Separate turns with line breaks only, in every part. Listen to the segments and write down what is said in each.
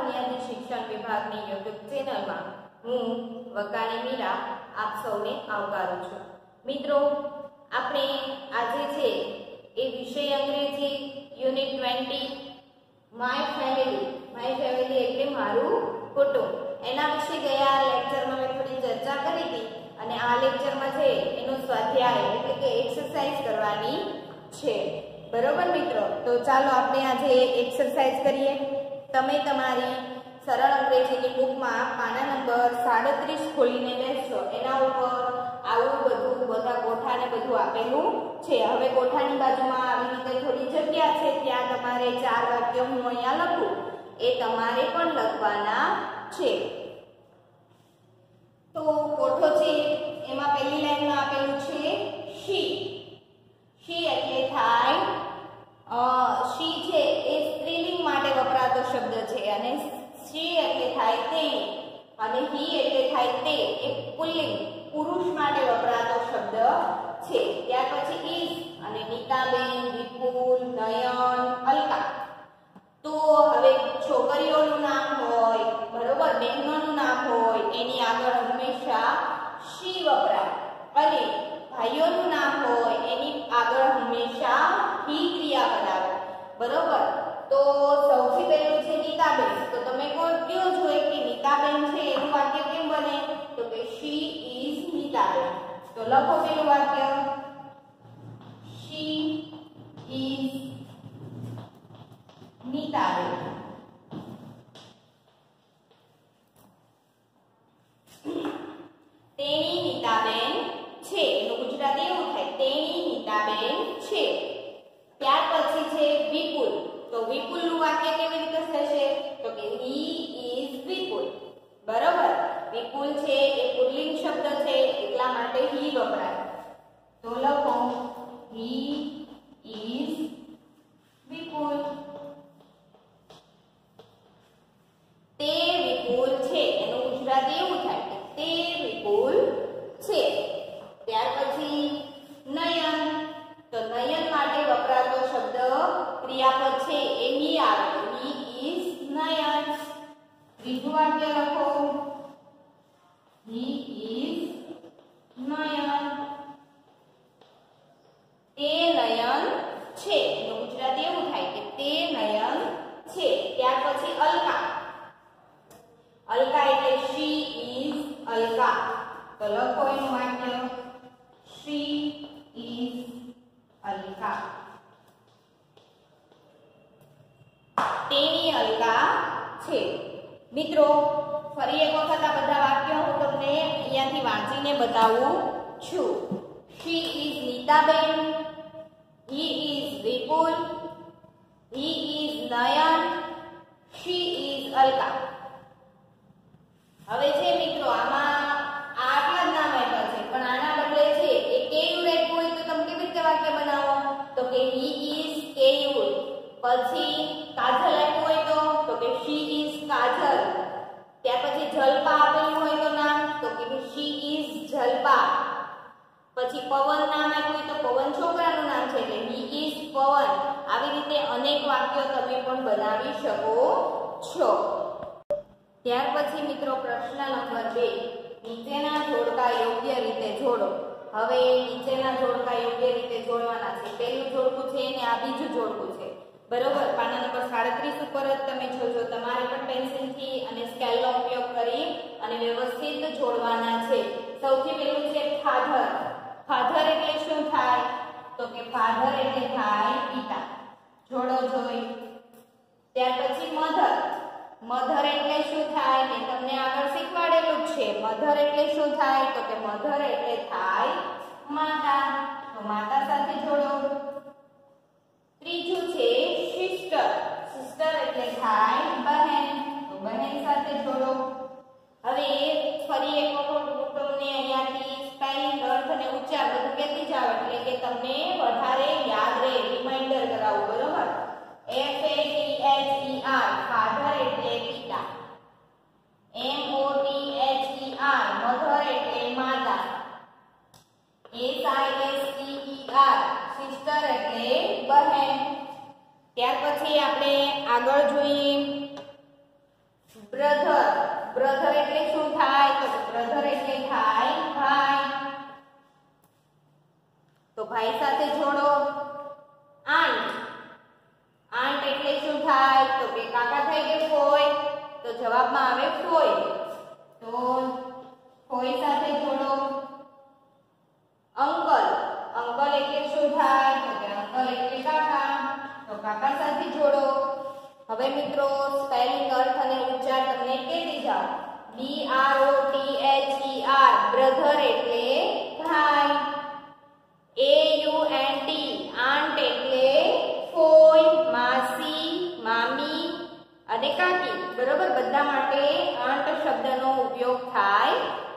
બુનિયાદી શિક્ષણ વિભાગની યુટ્યુબ ચેનલમાં હું વકાલી મીરા આપ સૌને આવકારું છું. મિત્રો, આપણે આજે છે એ વિષય અંગ્રેજી unit twenty my family my family એટલે મારું કુટુંબ. એના વિશે ગયા લેક્ચરમાં મેં થોડી ચર્ચા કરી હતી અને આ લેક્ચરમાં છે એનો સ્વાધ્યાય એટલે કે એક્સરસાઇઝ કરવાની છે. બરોબર મિત્રો? તો ચાલો આપણે આજે એક્સરસાઇઝ કરીએ. તમે તમારી સરળ અંગ્રેજીની બુકમાં પાના નંબર સાડત્રીસ ખોલીને લેશો એના ઉપર આવું બધું, બધા ગોઠાને બધું આપેલું છે. હવે ગોઠાની બાજુમાં આવી રીતે થોડી જગ્યા છે. ત્યાં તમારે ચાર વાક્ય હું અહીંયા લખું. એ તમારે પણ લખવાના છે. તો કોઠો છે, એમાં પહેલી લાઈનમાં આપેલું છે, શી. શી એટલે થાય શી છે એ સ્ત્રીલિંગ માટે વપરાતો શબ્દ છે અને સ્ત્રી એટલે થાય તે અને હી એટલે થાય તે એ પુલ્લિંગ, પુરુષ માટે વપરાતો શબ્દ છે. ત્યાર પછી ઈઝ અને નીતાબેન, વિપુલ, નયન, અલકા. તો હવે છોકરીઓનું નામ હોય, બરોબર? બહેનોનું નામ હોય એની આગળ હંમેશા શી વપરાય અને ભાઈઓનું નામ હોય એની આગળ હંમેશા હી ક્રિયાપદ આવે બરોબર તો સૌથી પહેલું છે નીતાબેન તો તમે કોઈ કયો જોઈએ કે નીતાબેન છે એનું વાક્ય કેમ બને તો કે શી ઇઝ નીતાબેન તો લખો પેલું વાક્ય. શી ઇઝ નીતાબેન તેણી નીતાબેન છે. એનું ગુજરાતી એવું થાય. તેણી નીતાબેન છે. ત્યાર પછી છે વિપુલ. તો વિપુલનું વાક્ય કેવી રીતે થશે? તો કે હી ઇઝ વિપુલ. બરોબર? વિપુલ છે એ પુલ્લિંગ શબ્દ છે એટલા માટે હી વપરાય તો લખો હી ઇઝ વિપુલ તે વિપુલ છે એનું ગુજરાતી એવું થાય કે તે વિપુલ છે ત્યાર પછી નયન તો નયન માટે વપરાતો શબ્દ ક્રિયાપદ છે એ હી આવે હી ઇઝ નયન બીજું વાક્ય લખો હી ઇઝ નયન તે નયન છે એનું ગુજરાતી એવું થાય કે તે નયન છે ત્યાર પછી અલકા અલકા એટલે શી ઇઝ તો લખો એનું વાક્ય શી ઇઝ અલકા. તેની અલકા છે. મિત્રો, ફરી એક વખત આ બધા વાક્યો હું તમને અહીંયાથી વાંચીને બતાવું છું. She is Nitaben, he is Vipul, he is Nayan she is Alka. હવે છે મિત્રો, આમાં ઇઝ પછી પવન નામ આપ્યું તો પવન છોકરાનું નામ છે એટલે હી ઇઝ પવન. આવી રીતે અનેક વાક્યો તમે પણ બનાવી શકો છો. ત્યાર પછી મિત્રો પ્રશ્ન નંબર બે. નીચેના જોડકા યોગ્ય રીતે જોડો. હવે નીચેના જોડકા યોગ્ય રીતે જોડવાના છે. પહેલું જોડકું છે ને આ બીજું જોડકું છે. બરોબર? પાના નંબર સાડત્રીસ ઉપર જ તમે જોજો. તમારે પણ પેન્સિલથી અને સ્કેલનો ઉપયોગ કરી અને વ્યવસ્થિત જોડવાના છે. સૌથી પહેલું છે ફાધર. ફાધર એટલે શું થાય? તો કે ફાધર એટલે થાય પિતા. જોડો જોઈ. ત્યાર પછી મધર. મધર એટલે શું થાય? ને તમને આગળ શીખવાડેલું છે. મધર એટલે શું થાય? તો કે મધર એટલે થાય માતા. તો માતા સાથે જોડો. ત્રીજું છે સિસ્ટર. સિસ્ટર એટલે થાય બહેન. તો બહેન સાથે જોડો. હવે ફરી એક અને ઉચ્ચાર બધું કહેતી જાવ એટલે કે તમને વધારે યાદ રહે રિમાઇન્ડર કરાવું બરોબર F A T H E R father એટલે પિતા M O T H E R mother એટલે માતા S I S T E R sister એટલે બહેન ત્યાર પછી આપણે આપણે આગળ જોઈએ બ્રધર બ્રધર એટલે શું થાય તો બ્રધર એટલે થાય ભાઈ તો ભાઈ સાથે જોડો આંટ આંટ એટલે શું થાય તો કે કાકા થાય કે ફોય તો જવાબમાં આવે ફોય તો ફોય સાથે જોડો અંકલ અંકલ એટલે શું થાય તો કે અંકલ એટલે કાકા તો કાકા સાથે જોડો હવે મિત્રો સ્પેલિંગ અર્થ અને ઉચ્ચાર તમને કહી દીધા B R O T H E brother brother ભાઈ. A U N T aunt એટલે ફોઈ, માસી, મામી અને કાકી. બરોબર? બધા માટે આંટ શબ્દનો ઉપયોગ થાય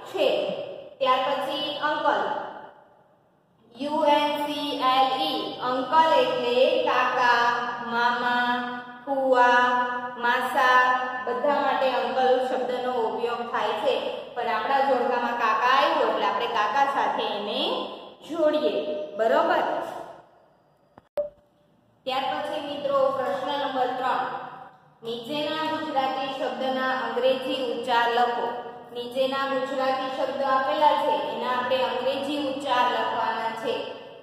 છે. ત્યાર પછી uncle. U N C L E, uncle એટલે કાકા, મામા, ફુવા, માસા. બધા માટે અંકલ શબ્દનો ઉપયોગ થાય છે. પણ આપણા જોડકામાં કાકા આવ્યો એટલે આપણે કાકા સાથે એને જોડીએ. બરોબર? ત્યાર પછી મિત્રો પ્રશ્ન નંબર ત્રણ. નીચેના ગુજરાતી શબ્દના અંગ્રેજી ઉચ્ચાર લખો નીચેના ગુજરાતી શબ્દ આપેલા છે, એના આપણે અંગ્રેજી ઉચ્ચાર લખવાના છે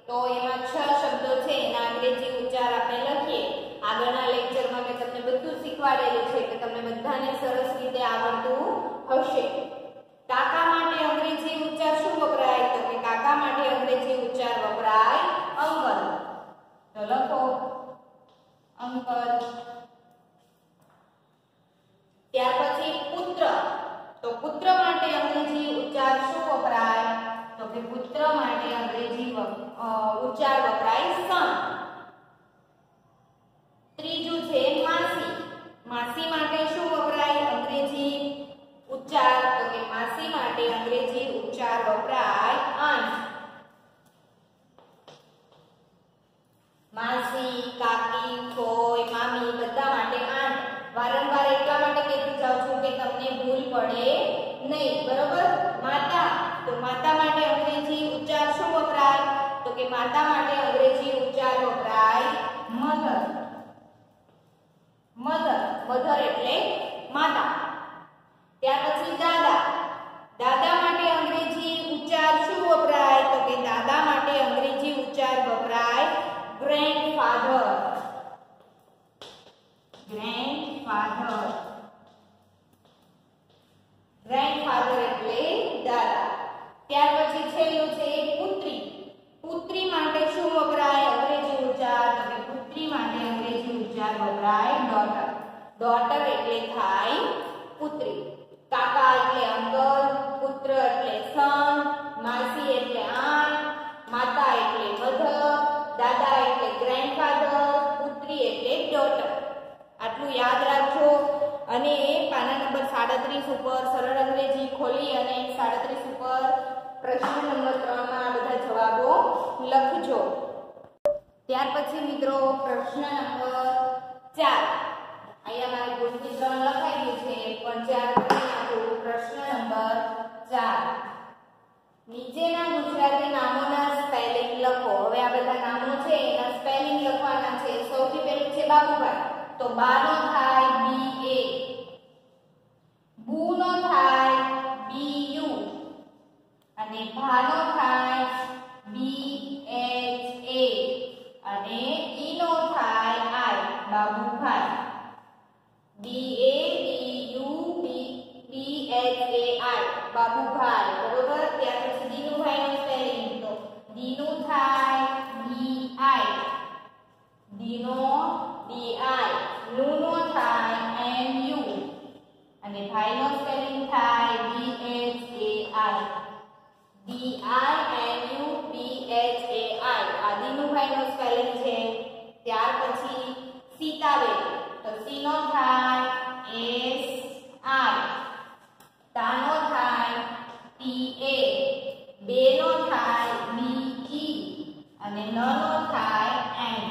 તો એમાં છ શબ્દો છે એના અંગ્રેજી ઉચ્ચાર આપણે લખીએ આગળના લેક્ચરમાં મેં તમને બધું શીખવાડેલું છે કે તમને બધાને સરસ રીતે આવડતું હશે કાકા માટે અંગ્રેજી ઉચ્ચાર શું વપરાય તો કે કાકા માટે અંગ્રેજી ઉચ્ચાર વપરાય અંકલ તો લખો અંકલ ત્યાર પછી પુત્ર તો પુત્ર માટે અંગ્રેજી ઉચ્ચાર શું વપરાય તો કે પુત્ર માટે અંગ્રેજી વપ- અ, ઉચ્ચાર વપરાય સન ત્રીજું છે માસી માસી માટે શું વપરાય અંગ્રેજી ઉચ્ચાર તો કે માસી માટે અંગ્રેજી ઉચ્ચાર વપરાય આંટ માસી કાકી ફોય મામી બધા માટે આંટ વારંવાર એટલા માટે કહેતી જાઉં છું કે તમને ભૂલ પડે નહીં બરોબર માતા તો માતા માટે અંગ્રેજી ઉચ્ચાર શું વપરાય તો કે માતા માટે અંગ્રેજી ઉચ્ચાર વપરાય મધર મધર મધર એટલે માતા. ત્યાર પછી દાદા. દાદા માટે અંગ્રેજી ઉચ્ચાર શું વપરાય? તો કે દાદા માટે અંગ્રેજી ઉચ્ચાર વપરાય ગ્રેન્ડફાધર ગ્રેન્ડફાધર ગ્રેન્ડફાધર એટલે દાદા. ત્યાર પછી છેલ્લું છે પુત્રી પુત્રી માટે શું વપરાય અંગ્રેજી ઉચ્ચાર તો કે પુત્રી માટે અંગ્રેજી ઉચ્ચાર વપરાય ડોટર ડોટર એટલે થાય પુત્રી. કાકા એટલે અંકલ, પુત્ર એટલે સન, માસી એટલે આંટ માતા એટલે મધર, દાદા એટલે ગ્રેન્ડફાધર પુત્રી એટલે ડોટર આટલું યાદ રાખજો. અને પાના નંબર સાડત્રીસ ઉપર સરળ અંગ્રેજી ખોલી અને સાડત્રીસ ઉપર પ્રશ્ન નંબર ત્રણમાં બધા જવાબો લખજો. ત્યાર પછી મિત્રો પ્રશ્ન નંબર ચાર. અહીંયા મારું ભૂલથી ત્રણ છે, પણ ચાર કરી પ્રશ્ન નંબર ચાર. નીચેના ગુજરાતી નામોના સ્પેલિંગ લખો. હવે આ બધા નામો છે, એના સ્પેલિંગ લખવાના છે. સૌથી પહેલું છે બાબુભાઈ. તો બાનો થાય બી એ. બુનો થાય બી યુ. અને ભાનો થાય અને ભાઈનો સ્પેલિંગ થાય B H A I D I N U B H A I આ દીનુભાઈનો સ્પેલિંગ છે. ત્યાર પછી સીતાબેન. તો સીનો થાય એસ આઈ તાનો થાય ટી એ બેનો થાય બી ઈ અને નનો થાય એન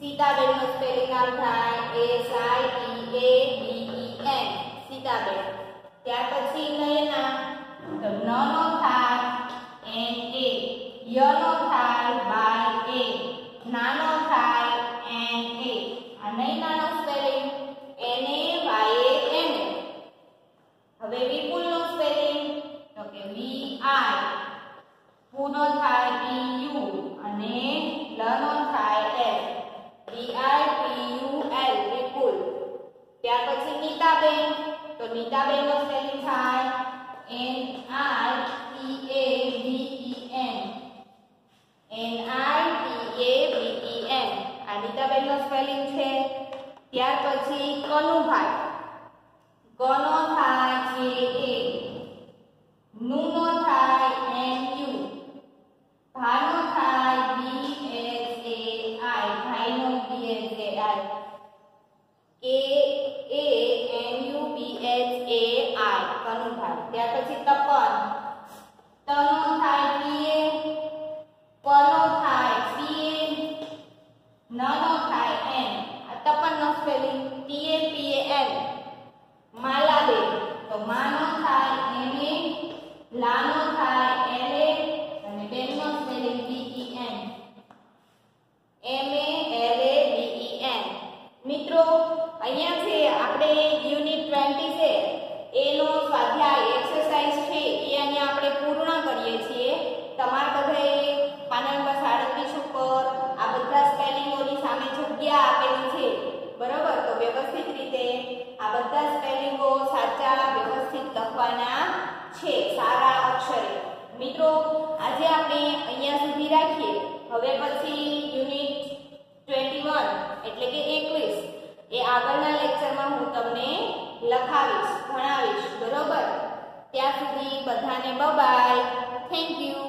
સીતાબેન નો સ્પેલિંગ આમ થાય S I T A B E N Sitaben. ત્યાર પછી નયના. તો ન નો થાય, એન એ. ય નો થાય બાય એ. નાનો થાય, એન એ. આ નૈનાનો spelling N A Y A N હવે વિપુલનો સ્પેલિંગ તો કે V I પુનો થાય P યુ. અને લનો થાય, F. V I P U L Vipul ત્યાર પછી નીતાબેન તો નીતાબેનનો સ્પેલિંગ થાય N I T A B E N. N I T A B E N. આ નીતાબેનનો સ્પેલિંગ છે ત્યાર પછી કનુભાઈ કનો થાય છે એ નુનો થાય એન યુ ભાનો ત્યાર પછી તપન તનો થાય પી એ પનો થાય સી એ નનો થાય એન આ તપનનો spelling T A P A N Malaben તો માનો થાય એમ એ લાનો થાય એલ એ અને બેનનો spelling B E N M A L A B E N મિત્રો અહીંયા છે આપણે યુનિટ 20 છે એનો સ્વાધ્યાય એક્સરસાઇઝ છે એ અહીંયા આપણે પૂર્ણ કરીએ છીએ તમારા બધાએ પાના નંબર સાડત્રીસ ઉપર આ બધા સ્પેલિંગોની સામે જગ્યા આપેલી છે બરાબર તો વ્યવસ્થિત રીતે આ બધા સ્પેલિંગો સાચા વ્યવસ્થિત લખવાના છે સારા અક્ષરે મિત્રો આજે આપણે અહીંયા સુધી રાખીએ હવે પછી યુનિટ 21 એટલે કે 21 એ આગળના લેક્ચરમાં હું તમને લખાવીશ ભણાવીશ બરોબર? ત્યાં સુધી બધાને બાય થેન્ક યુ